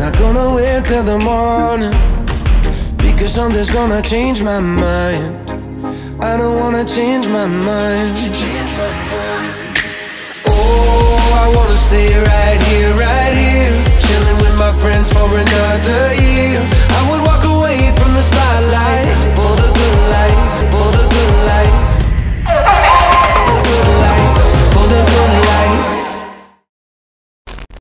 Not gonna wait till the morning. Because something's gonna change my mind. I don't wanna change my mind. Oh, I wanna stay right here, right here. Chilling with my friends for another year.